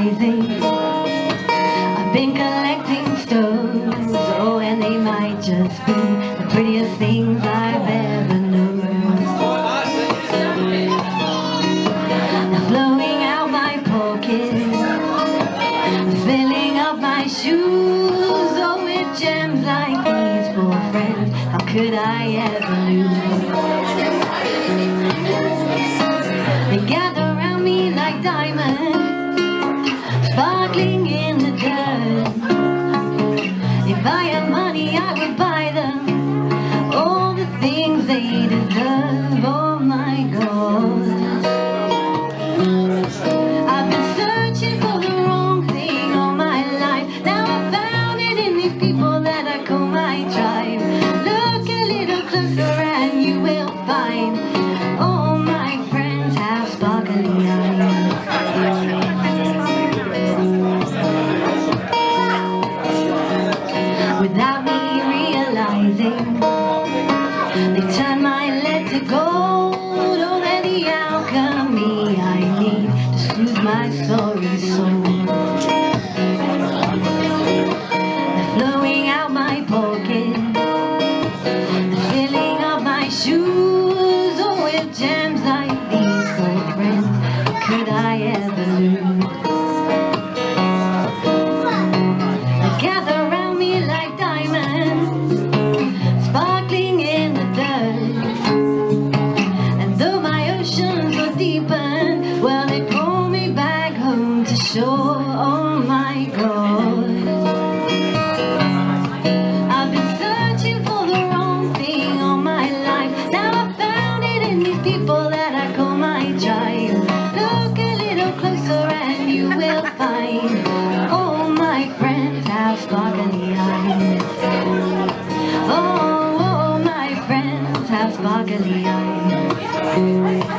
rising. I've been collecting stones. Oh, and they might just be The prettiest things I've ever known. They're flowing out my pockets Filling up my shoes. Oh, with gems like these poor friends How could I ever lose? They gather around me like diamonds sparkling in the dirt. If I had money, I would buy them all the things they deserve. Oh my God. I've been searching for the wrong thing all my life. Now I found it in these people that I call my tribe. Look a little closer and you will find all my friends have sparkly eyes. My lead to gold. Oh, they're the alchemy shore. Oh my God. I've been searching for the wrong thing all my life. Now I found it in these people that I call my tribe. Look a little closer and you will find all my friends have sparkly eyes. Oh, all my friends have sparkly eyes.